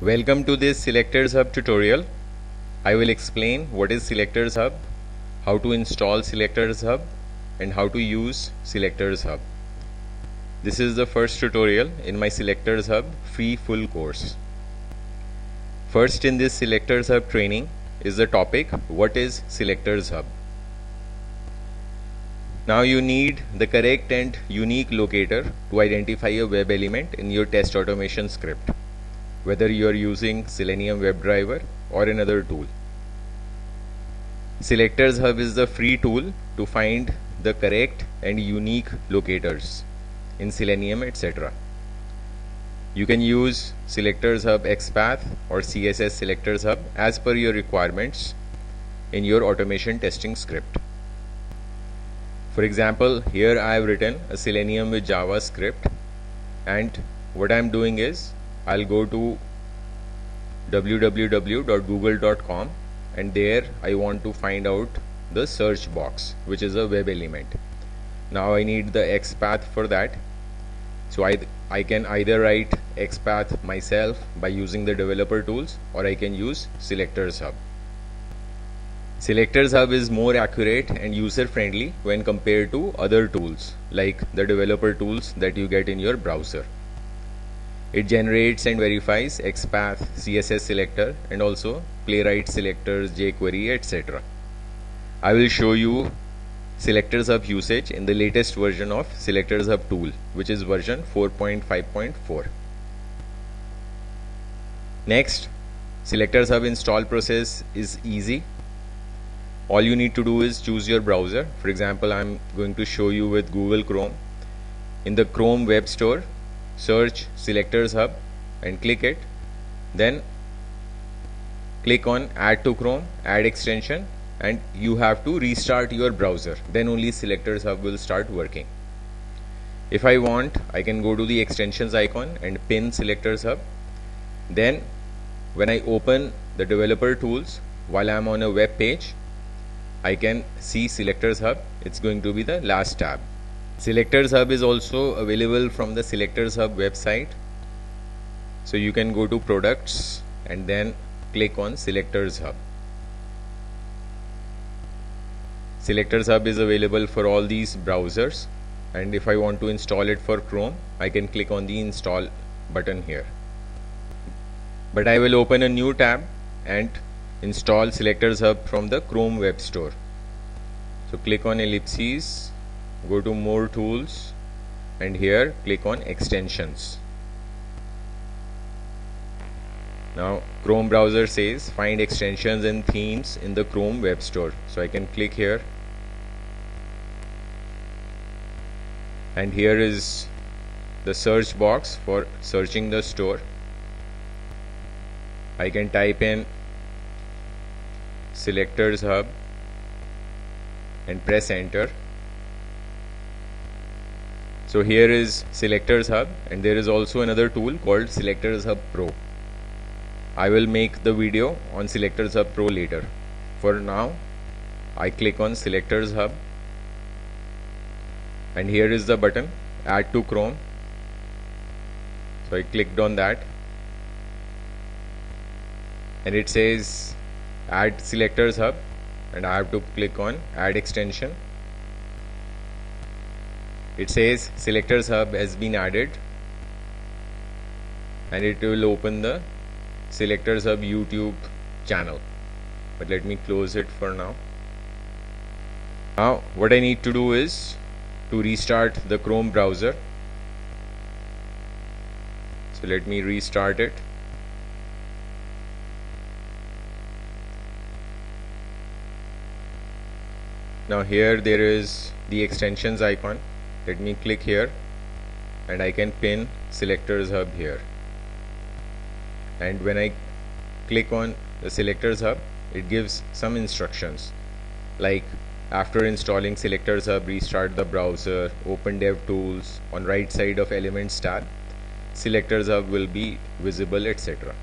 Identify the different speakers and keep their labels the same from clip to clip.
Speaker 1: Welcome to this Selectors Hub tutorial. I will explain what is Selectors Hub, how to install Selectors Hub and how to use Selectors Hub. This is the first tutorial in my Selectors Hub free full course. First in this Selectors Hub training is the topic what is Selectors Hub. Now you need the correct and unique locator to identify a web element in your test automation script, whether you are using Selenium WebDriver or another tool. Selectors Hub is the free tool to find the correct and unique locators in Selenium etc. You can use Selectors Hub XPath or CSS Selectors Hub as per your requirements in your automation testing script. For example, here I have written a Selenium with JavaScript and what I am doing is I'll go to www.google.com and there I want to find out the search box which is a web element. Now I need the XPath for that. So I, I can either write XPath myself by using the developer tools or I can use Selectors Hub. Selectors Hub is more accurate and user friendly when compared to other tools like the developer tools that you get in your browser. It generates and verifies XPath, CSS selector and also playwright selectors, jQuery etc. I will show you Selectors Hub usage in the latest version of Selectors Hub tool which is version 4.5.4. Next, Selectors Hub install process is easy all you need to do is choose your browser for example I'm going to show you with Google Chrome in the Chrome web store search selectors hub and click it. Then click on add to Chrome add extension and you have to restart your browser. Then only selectors hub will start working. If I want I can go to the extensions icon and pin selectors hub. Then when I open the developer tools while I'm on a web page I can see selectors hub. It's going to be the last tab selectors hub is also available from the selectors hub website. So you can go to products and then click on selectors hub selectors hub is available for all these browsers. And if I want to install it for Chrome I can click on the install button here. But I will open a new tab and install selectors hub from the Chrome web store. So click on ellipses go to more tools and here click on extensions. Now Chrome browser says find extensions and themes in the Chrome web store. So I can click here. And here is the search box for searching the store. I can type in selectors hub and press enter so here is selectors hub and there is also another tool called selectors hub pro. I will make the video on selectors hub pro later. For now I click on selectors hub and here is the button add to chrome. So I clicked on that and it says add selectors hub and I have to click on add extension it says selectors hub has been added. And it will open the selectors hub YouTube channel. But let me close it for now. Now what I need to do is to restart the Chrome browser. So let me restart it. Now here there is the extensions icon let me click here and I can pin selectors hub here. And when I click on the selectors hub it gives some instructions. Like after installing selectors hub restart the browser open dev tools on right side of elements tab selectors hub will be visible etc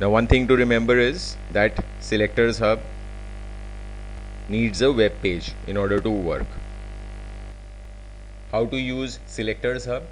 Speaker 1: now one thing to remember is that selectors hub needs a web page in order to work. How to use selectors hub?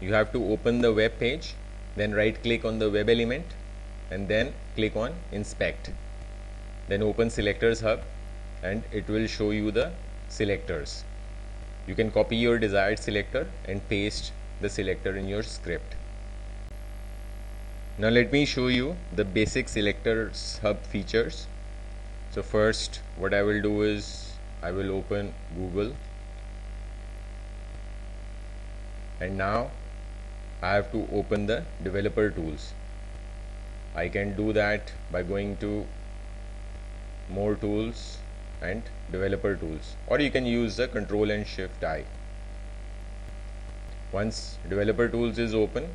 Speaker 1: You have to open the web page then right click on the web element and then click on inspect. Then open selectors hub and it will show you the selectors. You can copy your desired selector and paste the selector in your script. Now let me show you the basic selectors hub features. So first what I will do is I will open Google and now I have to open the developer tools. I can do that by going to more tools and developer tools. Or you can use the control and shift I. Once developer tools is open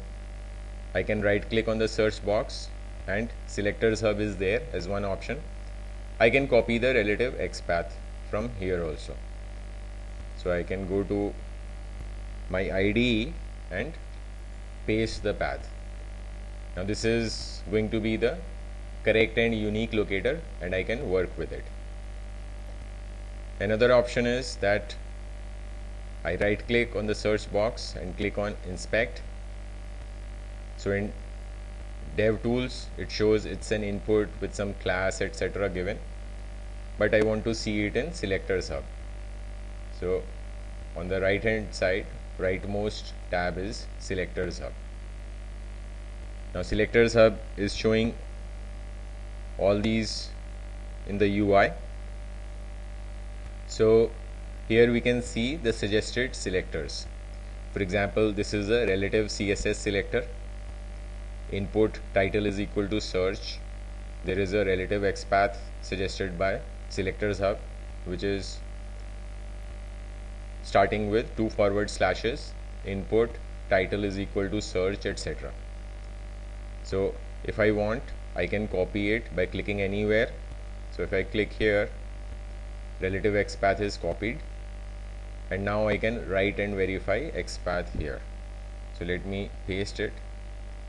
Speaker 1: I can right click on the search box and selectors hub is there as one option. I can copy the relative XPath from here also. So I can go to my IDE and paste the path. Now this is going to be the correct and unique locator and I can work with it. Another option is that I right click on the search box and click on inspect. So in dev tools it shows it's an input with some class etc given but I want to see it in selectors hub so on the right hand side rightmost tab is selectors hub. Now selectors hub is showing all these in the UI so here we can see the suggested selectors. For example this is a relative CSS selector. Input title is equal to search. There is a relative XPath suggested by selectors hub which is starting with two forward slashes input title is equal to search etc so if I want I can copy it by clicking anywhere. So if I click here relative XPath is copied. And now I can write and verify XPath here. So let me paste it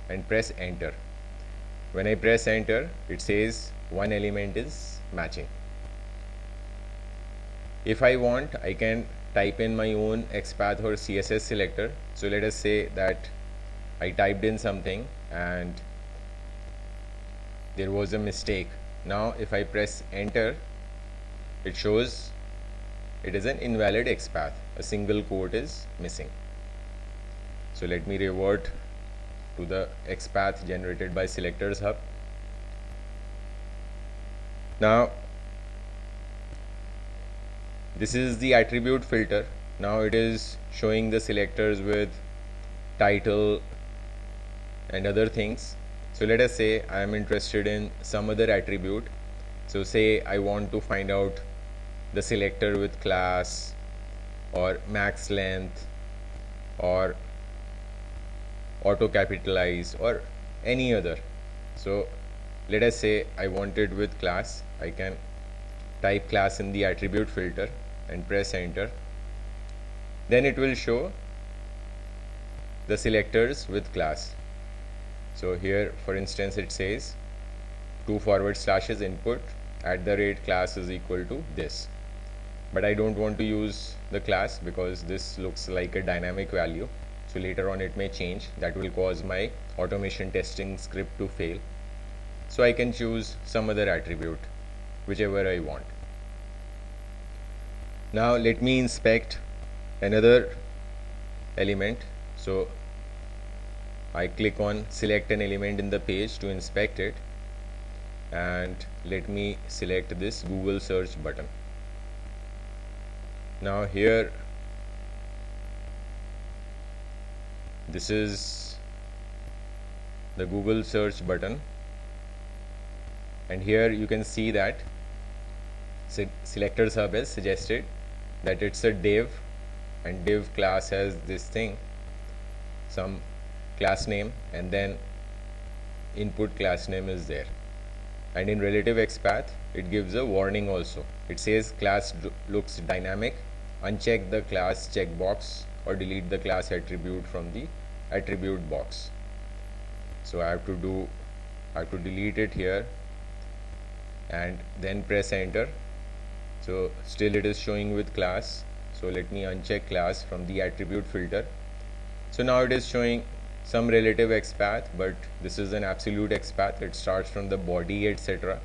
Speaker 1: and press enter. When I press enter it says one element is matching. If I want I can type in my own XPath or CSS selector. So let us say that I typed in something and there was a mistake. Now if I press enter it shows it is an invalid XPath. A single quote is missing. So let me revert to the XPath generated by selectors hub. Now this is the attribute filter. Now it is showing the selectors with title and other things. So let us say I am interested in some other attribute. So say I want to find out the selector with class or max length or auto capitalize or any other. So let us say I wanted with class. I can type class in the attribute filter and press enter. Then it will show the selectors with class. So here for instance it says two forward slashes input at the rate class is equal to this. But I don't want to use the class because this looks like a dynamic value. So later on it may change. That will cause my automation testing script to fail. So I can choose some other attribute whichever I want now let me inspect another element. So I click on select an element in the page to inspect it. And let me select this Google search button. Now here this is the Google search button. And here you can see that se selectors hub has suggested that it's a div and div class has this thing some class name and then input class name is there. And in relative XPath it gives a warning also. It says class looks dynamic uncheck the class checkbox or delete the class attribute from the attribute box. So I have to do I have to delete it here and then press enter so still it is showing with class. So let me uncheck class from the attribute filter. So now it is showing some relative XPath but this is an absolute XPath it starts from the body etc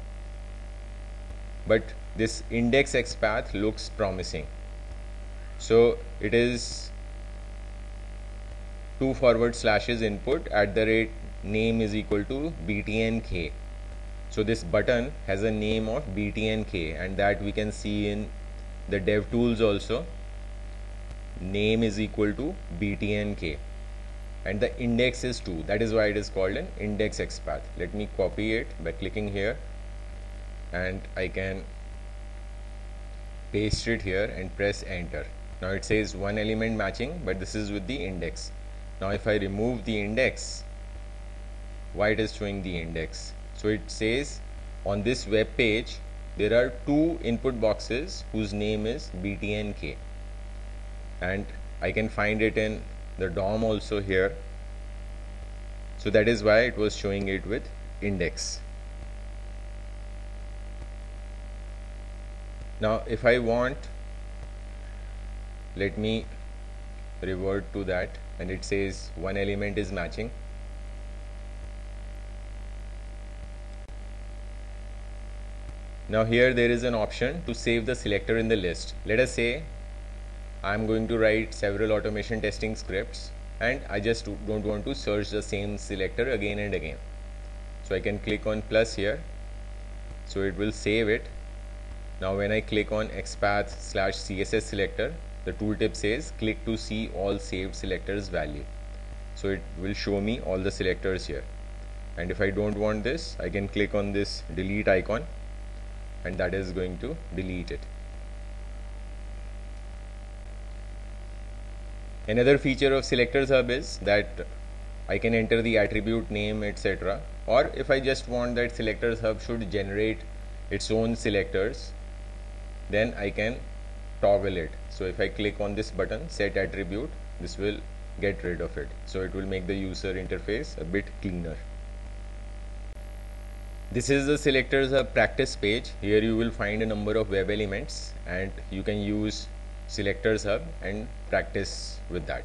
Speaker 1: but this index XPath looks promising. So it is two forward slashes input at the rate name is equal to btnk so this button has a name of btnk and that we can see in the dev tools also. Name is equal to btnk and the index is 2 that is why it is called an index XPath let me copy it by clicking here. And I can paste it here and press enter. Now it says one element matching but this is with the index. Now if I remove the index why it is showing the index so it says on this web page there are two input boxes whose name is btnk and I can find it in the DOM also here. So that is why it was showing it with index. Now if I want let me revert to that. And it says one element is matching now here there is an option to save the selector in the list. Let us say I'm going to write several automation testing scripts and I just don't want to search the same selector again and again. So I can click on plus here. So it will save it. Now when I click on XPath slash CSS selector the tooltip says click to see all saved selectors value. So it will show me all the selectors here. And if I don't want this I can click on this delete icon and that is going to delete it. Another feature of selectors hub is that I can enter the attribute name etc or if I just want that selectors hub should generate its own selectors then I can toggle it. So if I click on this button set attribute this will get rid of it. So it will make the user interface a bit cleaner this is the selectors hub practice page. Here you will find a number of web elements and you can use selectors hub and practice with that.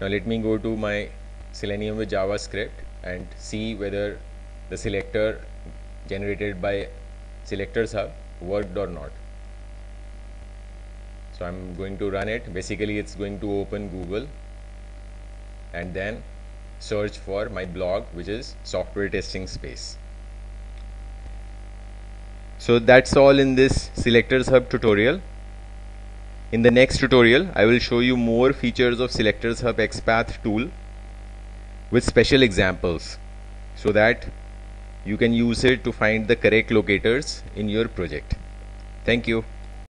Speaker 1: Now let me go to my selenium with javascript and see whether the selector generated by selectors hub worked or not. So I'm going to run it. Basically it's going to open Google and then search for my blog which is software testing space so that's all in this selectors hub tutorial in the next tutorial, I will show you more features of Selectors Hub XPath tool with special examples so that you can use it to find the correct locators in your project. Thank you.